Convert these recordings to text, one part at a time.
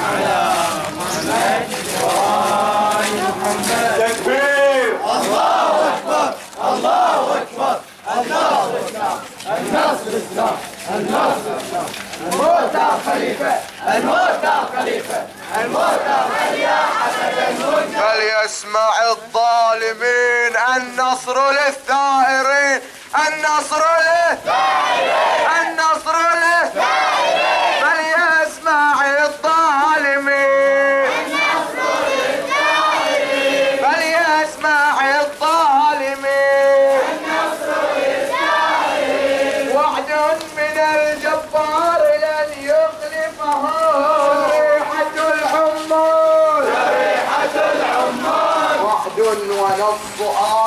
على محمد الله أكبر الله أكبر النصر النصر خليفة الموت خليفة الموت عليا حسن فليسمع الظالمين النصر للثائرين النصر للثائرين ونص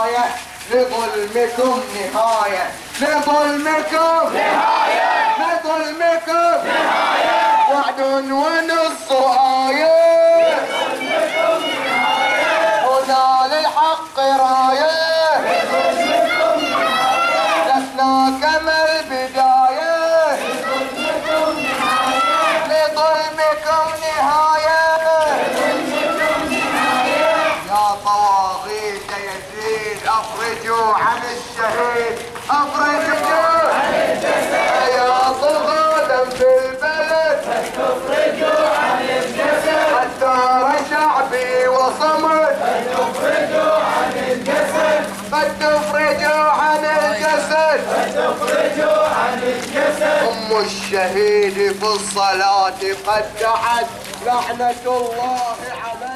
آية لظلمكم نهاية. لظلمكم نهاية. لظلمكم نهاية. وعد ونص آية يزيد أخرجوا عن الشهيد أخرجوا يا طغاة في البلد. الدار شعبي وصمد. قد تفرجوا عن الجسد. أم الشهيد في الصلاة قد دعت لعنة الله عليه